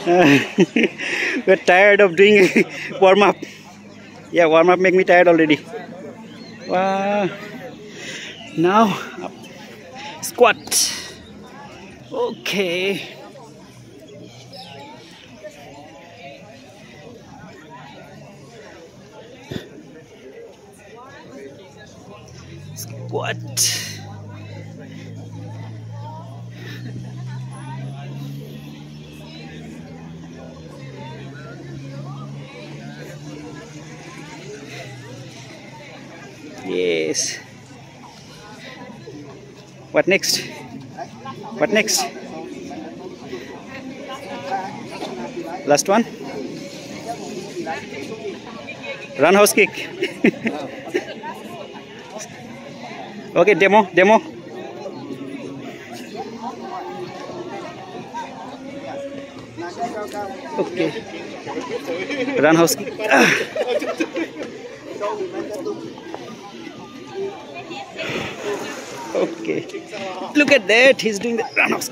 we're tired of doing warm up. Yeah, warm up make me tired already. Wow. Now, up. squat. Okay. Squat. Yes. What next? What next? Last one? Roundhouse kick. okay, demo, demo. Okay. Roundhouse kick. Ah. Okay. Look at that. He's doing the runoff.